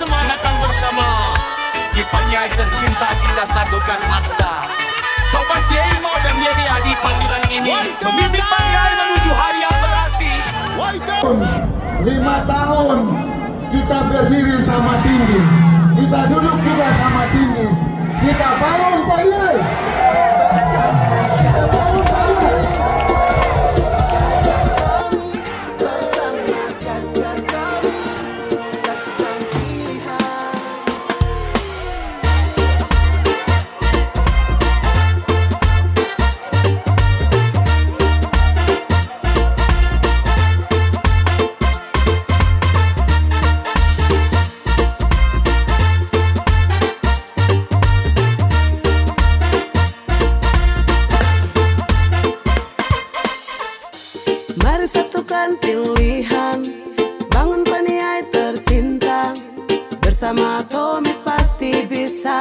semangatan bersama. Di penyair tercinta kita satukan asa. Tobas Yeimo dan Yeri Adi panggilan ini Memimpin panggilan menuju hari yang berarti. Lima tahun kita berdiri sama tinggi. Kita duduk juga sama tinggi. Kita bangun pagi Mari satukan pilihan. Bangun paniai tercinta. Bersama Tommy pasti bisa.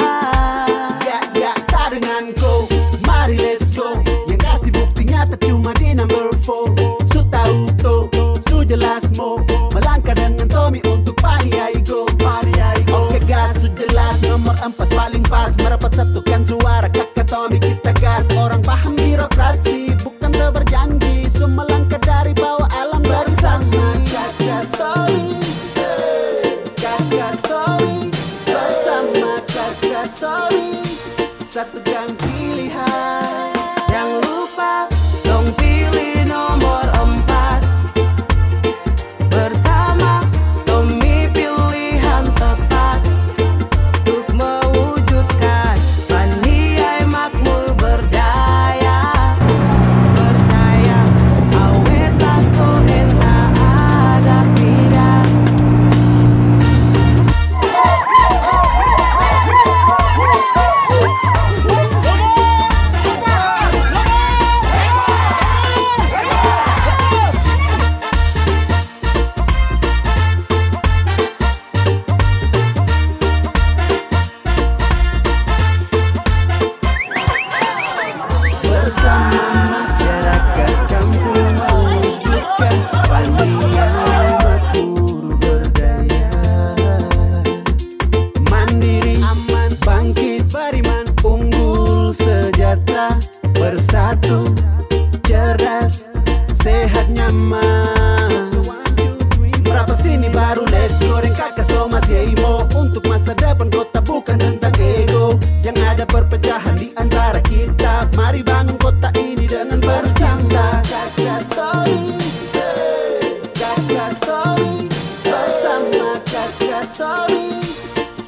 Ya, ya, sa denganku Mari let's go. Yang kasih bukti nyata cuma di number 4 Su tahu tuh, su jelas mo Melangkah dengan Tommy untuk Paniai Go Paniai Go Oke gas, su jelas. Nomor 4 paling pas. Merapat satukan suara kakak Tommy. Kita gas. Orang paham birokrasi Tommy Satukan pilihan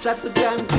Tommy Bersama kakak Tommy Satukan pilihan